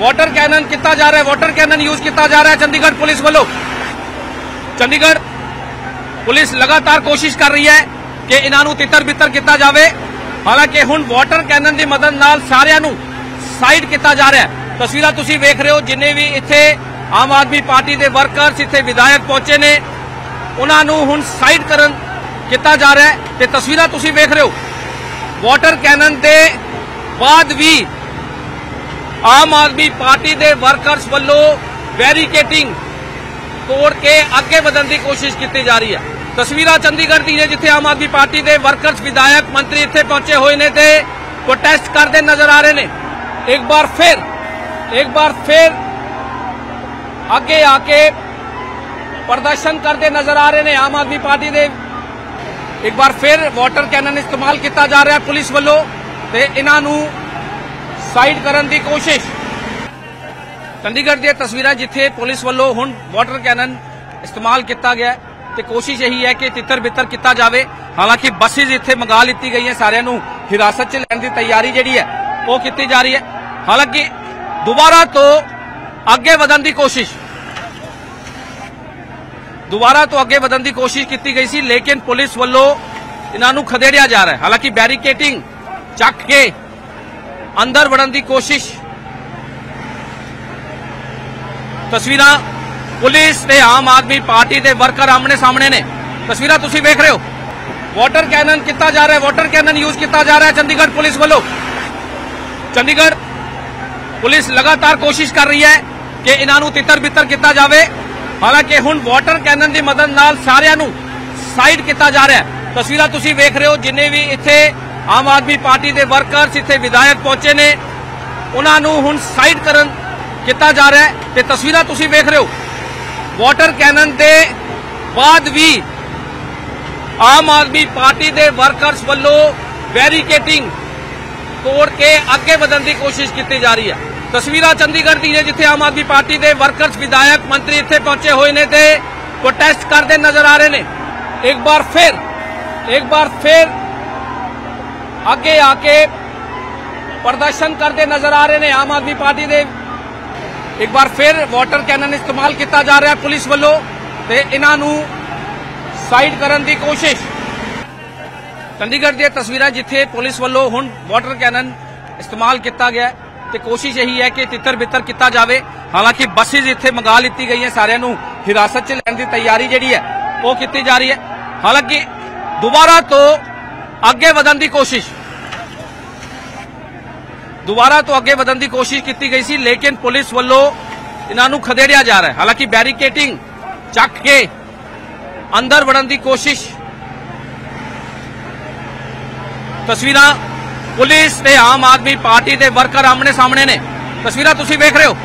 Water Canon ਕੀਤਾ ਜਾ ਰਿਹਾ ਹੈ ਵਾਟਰ ਕੈਨਨ ਯੂਜ਼ ਕੀਤਾ ਜਾ ਰਿਹਾ ਹੈ ਚੰਡੀਗੜ੍ਹ ਪੁਲਿਸ ਵੱਲੋਂ ਚੰਡੀਗੜ੍ਹ ਪੁਲਿਸ ਲਗਾਤਾਰ ਕੋਸ਼ਿਸ਼ ਕਰ ਰਹੀ ਹੈ ਕਿ ਇਹਨਾਂ ਨੂੰ ਤਿੱਤਰ ਬਿੱਤਰ ਕੀਤਾ ਜਾਵੇ ਹਾਲਾਂਕਿ ਹੁਣ ਵਾਟਰ ਕੈਨਨ ਦੀ ਮਦਦ ਨਾਲ ਸਾਰਿਆਂ ਨੂੰ ਸਾਈਡ ਕੀਤਾ ਜਾ ਰਿਹਾ ਹੈ ਤਸਵੀਰਾਂ ਤੁਸੀਂ ਵੇਖ ਰਹੇ ਹੋ ਜਿੰਨੇ ਵੀ ਇੱਥੇ ਆਮ ਆਦਮੀ ਪਾਰਟੀ ਦੇ ਵਰਕਰਸ ਇੱਥੇ ਵਿਧਾਇਕ ਪਹੁੰਚੇ ਨੇ ਉਹਨਾਂ ਨੂੰ ਹੁਣ ਸਾਈਡ ਕਰਨ ਕੀਤਾ ਜਾ ਰਿਹਾ ਹੈ ਤੇ ਤਸਵੀਰਾਂ ਤੁਸੀਂ ਵੇਖ ਰਹੇ ਹੋ ਵਾਟਰ ਕੈਨਨ ਦੇ ਬਾਅਦ ਵੀ ਆਮ ਆਦਮੀ ਪਾਰਟੀ ਦੇ ਵਰਕਰਸ ਵੱਲੋਂ ਬੈਰੀਕੇਟਿੰਗ ਤੋੜ ਕੇ ਅੱਗੇ ਵਧਣ ਦੀ ਕੋਸ਼ਿਸ਼ ਕੀਤੀ ਜਾ ਰਹੀ ਹੈ। ਤਸਵੀਰਾਂ ਚੰਡੀਗੜ੍ਹ ਦੀ ਨੇ ਜਿੱਥੇ ਆਮ ਆਦਮੀ ਪਾਰਟੀ ਦੇ ਵਰਕਰਸ, ਵਿਧਾਇਕ ਮੰਤਰੀ ਇੱਥੇ ਪਹੁੰਚੇ ਹੋਏ ਨੇ ਤੇ ਪ੍ਰੋਟੈਸਟ ਕਰਦੇ ਨਜ਼ਰ ਆ ਰਹੇ ਨੇ। ਇੱਕ ਵਾਰ ਫਿਰ, ਇੱਕ ਵਾਰ ਫਿਰ ਅੱਗੇ ਆ ਕੇ ਪ੍ਰਦਰਸ਼ਨ ਕਰਦੇ ਨਜ਼ਰ ਆ ਰਹੇ ਨੇ ਆਮ ਆਦਮੀ ਪਾਰਟੀ ਦੇ। ਇੱਕ ਵਾਰ ਫਿਰ ਵਾਟਰ ਕੈਨਨ ਇਸਤੇਮਾਲ ਕੀਤਾ ਜਾ ਰਿਹਾ ਪੁਲਿਸ ਵੱਲੋਂ ਤੇ ਇਹਨਾਂ ਨੂੰ ਸਾਈਡ ਕਰਨ ਦੀ ਕੋਸ਼ਿਸ਼। ਚੰਡੀਗੜ੍ਹ ਦੀਆਂ ਤਸਵੀਰਾਂ ਜਿੱਥੇ ਪੁਲਿਸ ਵੱਲੋਂ ਹੁਣ ਵਾਟਰ ਕੈਨਨ ਇਸਤੇਮਾਲ ਕੀਤਾ ਗਿਆ ਤੇ ਕੋਸ਼ਿਸ਼ ਇਹੀ ਹੈ ਕਿ ਤਿੱਤਰ ਬਿੱਤਰ ਕੀਤਾ ਜਾਵੇ। ਹਾਲਾਂਕਿ ਬੱਸਿਸ ਇੱਥੇ ਮੰਗਾ ਲਿੱਤੀ ਗਈਆਂ ਸਾਰਿਆਂ ਨੂੰ ਹਿਰਾਸਤ 'ਚ ਲੈਣ ਦੀ ਤਿਆਰੀ ਜਿਹੜੀ ਹੈ, ਉਹ ਕੀਤੀ ਜਾ ਰਹੀ ਹੈ। ਹਾਲਾਂਕਿ ਦੁਬਾਰਾ ਤੋਂ ਅੱਗੇ ਵਧਣ ਦੀ ਕੋਸ਼ਿਸ਼ ਦੁਬਾਰਾ ਤੋਂ ਅੱਗੇ ਵਧਣ ਦੀ ਕੋਸ਼ਿਸ਼ ਕੀਤੀ ਗਈ ਸੀ, ਲੇਕਿਨ ਪੁਲਿਸ ਵੱਲੋਂ ਇਹਨਾਂ ਨੂੰ ਖਦੇੜਿਆ ਜਾ ਰਿਹਾ ਹੈ। ਹਾਲਾਂਕਿ ਬੈਰੀਕੇਟਿੰਗ ਚੱਕ ਕੇ ਅੰਦਰ ਵੜਨ ਦੀ ਕੋਸ਼ਿਸ਼। ਤਸਵੀਰਾਂ ਪੁਲਿਸ ਤੇ ਆਮ ਆਦਮੀ ਪਾਰਟੀ ਦੇ ਵਰਕਰ ਆਮਣੇ ਸਾਹਮਣੇ ਨੇ। ਤਸਵੀਰਾਂ ਤੁਸੀਂ ਵੇਖ ਰਹੇ ਹੋ। ਵਾਟਰ ਕੈਨਨ ਕੀਤਾ ਜਾ ਰਿਹਾ ਹੈ ਵਾਟਰ ਕੈਨਨ ਯੂਜ਼ ਕੀਤਾ ਜਾ ਰਿਹਾ ਹੈ ਚੰਡੀਗੜ੍ਹ ਪੁਲਿਸ ਵੱਲੋਂ। ਚੰਡੀਗੜ੍ਹ ਪੁਲਿਸ ਲਗਾਤਾਰ ਕੋਸ਼ਿਸ਼ ਕਰ ਰਹੀ ਹੈ ਕਿ ਇਹਨਾਂ ਨੂੰ ਤਿੱਤਰ ਬਿੱਤਰ ਕੀਤਾ ਜਾਵੇ। ਹਾਲਾਂਕਿ ਹੁਣ ਵਾਟਰ ਕੈਨਨ ਦੀ ਮਦਦ ਨਾਲ ਸਾਰਿਆਂ ਨੂੰ ਸਾਈਡ ਕੀਤਾ ਜਾ ਰਿਹਾ। ਹੈ ਤਸਵੀਰਾਂ ਤੁਸੀਂ ਵੇਖ ਰਹੇ ਹੋ, ਜਿੰਨੇ ਵੀ ਇੱਥੇ ਆਮ ਆਦਮੀ ਪਾਰਟੀ ਦੇ ਵਰਕਰਸ ਇੱਥੇ ਵਿਧਾਇਕ ਪਹੁੰਚੇ ਨੇ। ਉਹਨਾਂ ਨੂੰ ਹੁਣ ਸਾਈਡ ਕਰਨ ਕੀਤਾ ਜਾ ਰਿਹਾ ਹੈ ਤੇ ਤਸਵੀਰਾਂ ਤੁਸੀਂ ਵੇਖ ਰਹੇ ਹੋ। ਵਾਟਰ ਕੈਨਨ ਦੇ ਬਾਅਦ ਵੀ ਆਮ ਆਦਮੀ ਪਾਰਟੀ ਦੇ ਵਰਕਰਸ ਵੱਲੋਂ ਬੈਰੀਕੇਟਿੰਗ ਤੋੜ ਕੇ ਅੱਗੇ ਵਧਣ ਦੀ ਕੋਸ਼ਿਸ਼ ਕੀਤੀ ਜਾ ਰਹੀ ਹੈ। ਤਸਵੀਰਾਂ ਚੰਡੀਗੜ੍ਹ ਦੀ ਨੇ ਜਿੱਥੇ ਆਮ ਆਦਮੀ ਪਾਰਟੀ ਦੇ ਵਰਕਰਸ ਵਿਧਾਇਕ ਮੰਤਰੀ ਇੱਥੇ ਪਹੁੰਚੇ ਹੋਏ ਨੇ ਤੇ ਪ੍ਰੋਟੈਸਟ ਕਰਦੇ ਨਜ਼ਰ ਆ ਰਹੇ ਨੇ। ਇੱਕ ਵਾਰ ਫਿਰ, ਇੱਕ ਵਾਰ ਫਿਰ ਅੱਗੇ ਆ ਕੇ ਪ੍ਰਦਰਸ਼ਨ ਕਰਦੇ ਨਜ਼ਰ ਆ ਰਹੇ ਨੇ ਆਮ ਆਦਮੀ ਪਾਰਟੀ ਦੇ। ਇੱਕ ਵਾਰ ਫਿਰ ਵਾਟਰ ਕੈਨਨ ਇਸਤੇਮਾਲ ਕੀਤਾ ਜਾ ਰਿਹਾ ਪੁਲਿਸ ਵੱਲੋਂ ਤੇ ਇਹਨਾਂ ਨੂੰ ਸਾਈਡ ਕਰਨ ਦੀ ਕੋਸ਼ਿਸ਼। ਚੰਡੀਗੜ੍ਹ ਦੀਆਂ ਤਸਵੀਰਾਂ ਜਿੱਥੇ ਪੁਲਿਸ ਵੱਲੋਂ ਹੁਣ ਵਾਟਰ ਕੈਨਨ ਇਸਤੇਮਾਲ ਕੀਤਾ ਗਿਆ ਤੇ ਕੋਸ਼ਿਸ਼ ਇਹੀ ਹੈ ਕਿ ਤਿੱਤਰ ਬਿੱਤਰ ਕੀਤਾ ਜਾਵੇ। ਹਾਲਾਂਕਿ ਬੱਸਿਸ ਇੱਥੇ ਮੰਗਾ ਲਿੱਤੀ ਗਈਆਂ, ਸਾਰਿਆਂ ਨੂੰ ਹਿਰਾਸਤ 'ਚ ਲੈਣ ਦੀ ਤਿਆਰੀ ਜਿਹੜੀ ਹੈ ਉਹ ਕੀਤੀ ਜਾ ਰਹੀ ਹੈ। ਹਾਲਾਂਕਿ ਦੁਬਾਰਾ ਤੋਂ ਅੱਗੇ ਵਧਣ ਦੀ ਕੋਸ਼ਿਸ਼। ਦੁਬਾਰਾ ਤੋਂ ਅੱਗੇ ਵਧਣ ਦੀ ਕੋਸ਼ਿਸ਼ ਕੀਤੀ ਗਈ ਸੀ, ਲੇਕਿਨ ਪੁਲਿਸ ਵੱਲੋਂ ਇਹਨਾਂ ਨੂੰ ਖਦੇੜਿਆ ਜਾ ਰਿਹਾ ਹੈ। ਹਾਲਾਂਕਿ ਬੈਰੀਕੇਟਿੰਗ ਚੱਕ ਕੇ ਅੰਦਰ ਵੜਨ ਦੀ ਕੋਸ਼ਿਸ਼। ਤਸਵੀਰਾਂ ਪੁਲਿਸ ਤੇ ਆਮ ਆਦਮੀ ਪਾਰਟੀ ਦੇ ਵਰਕਰ ਆਮਣੇ ਸਾਹਮਣੇ ਨੇ। ਤਸਵੀਰਾਂ ਤੁਸੀਂ ਵੇਖ ਰਹੇ ਹੋ।